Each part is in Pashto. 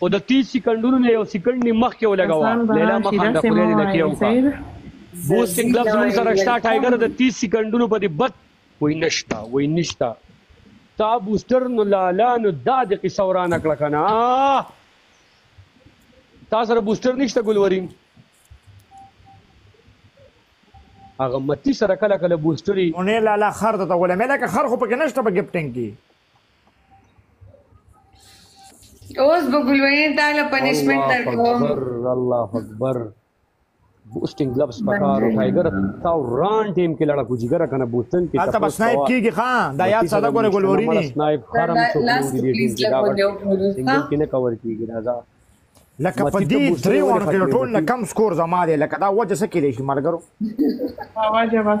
خو د تیس سیکنډونو نه یو سیکنډ نیم مخکې ولګوه لیلا مه خانده خدای دې لکې وکړه بوستینګ کلب زمونږ سره شته ټایګر د تیس سیکنډونو په دې بد وای نشته وای نشته تا بوستر نو لالا نو دا د قصه ورانه کړه کنه تا سره بوستر نشته ګلورین هغه متی سره کله کله بوستري مونې لالا خر ته غولې مې لکه خر خو پکې نشته په ګپټینګ کې اوس به ګلوین تا له پنیشمنت درکوم الله اکبر بوسټینګ ګلوز پکار ټایګر تا ران ټیم کې لړا کو جګره کنه بوسټن کې تاسو سنایپ کیږي ها دا یاد ساده کوله ګلوري نه سنایپ خرم شو ګلوري دې دا سنگل کې نه کور کیږي راځه لکه په دې درې وانو کې ټول نه کم سکور زما دی لکه دا وجه څه کېدای شي ملګرو اواز اواز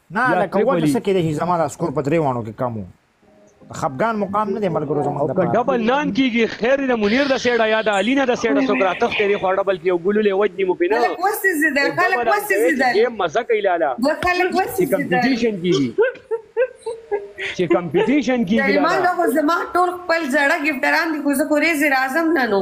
نه لکه وجه څه کېدای شي زما د سکور په درې واڼو کې کم و خپګان مقام نه دی ملګرو زموږ د پاره ډبل نان کیږي خیر د منیر د سیډه یا د علی نه د سیډه څوک راتخ تیری خو ډبل کې یو ګلو له وجنی مو پینه خلک وسې زده خلک وسې زده یې مزه کوي لاله خلک وسې زده کمپټیشن کیږي چې کمپټیشن کیږي لاله ما خو زما ټول خپل زړه ګفټران دي خو زه خو ریز راځم نه نو